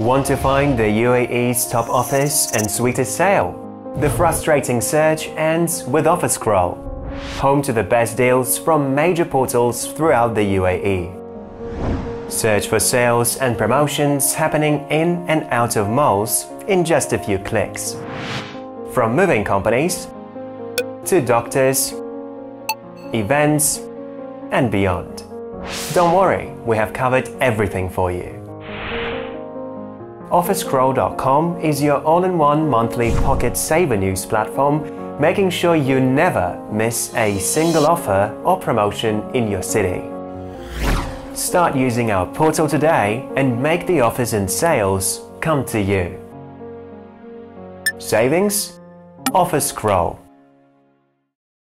Want to find the UAE's top office and sweetest sale? The frustrating search ends with OfferScroll, home to the best deals from major portals throughout the UAE. Search for sales and promotions happening in and out of malls in just a few clicks. From moving companies to doctors, events, and beyond. Don't worry, we have covered everything for you. OfferScroll.com is your all-in-one monthly pocket saver news platform, making sure you never miss a single offer or promotion in your city. Start using our portal today and make the offers and sales come to you. Savings? OfferScroll.